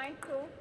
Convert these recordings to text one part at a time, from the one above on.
9 2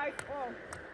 Five all.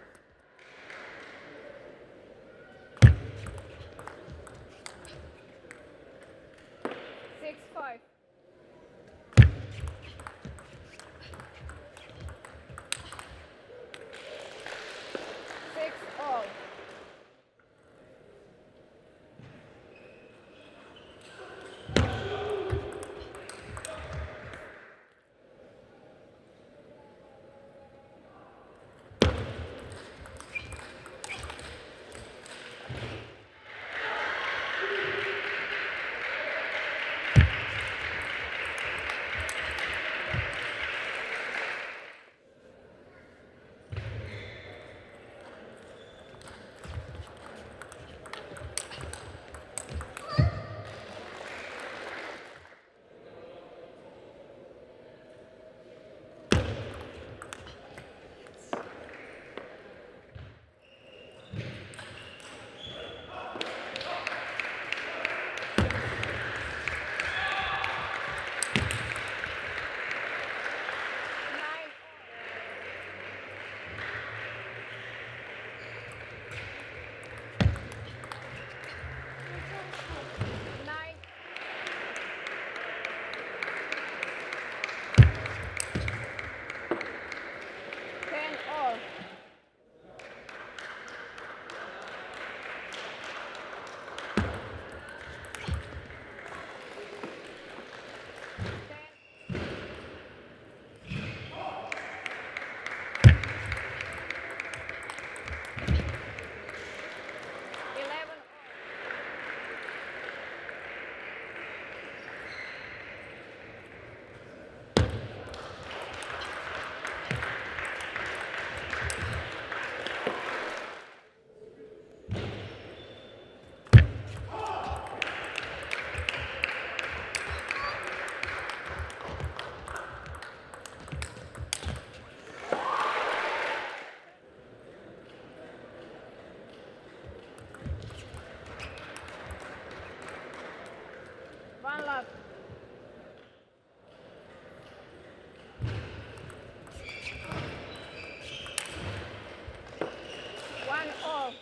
One off.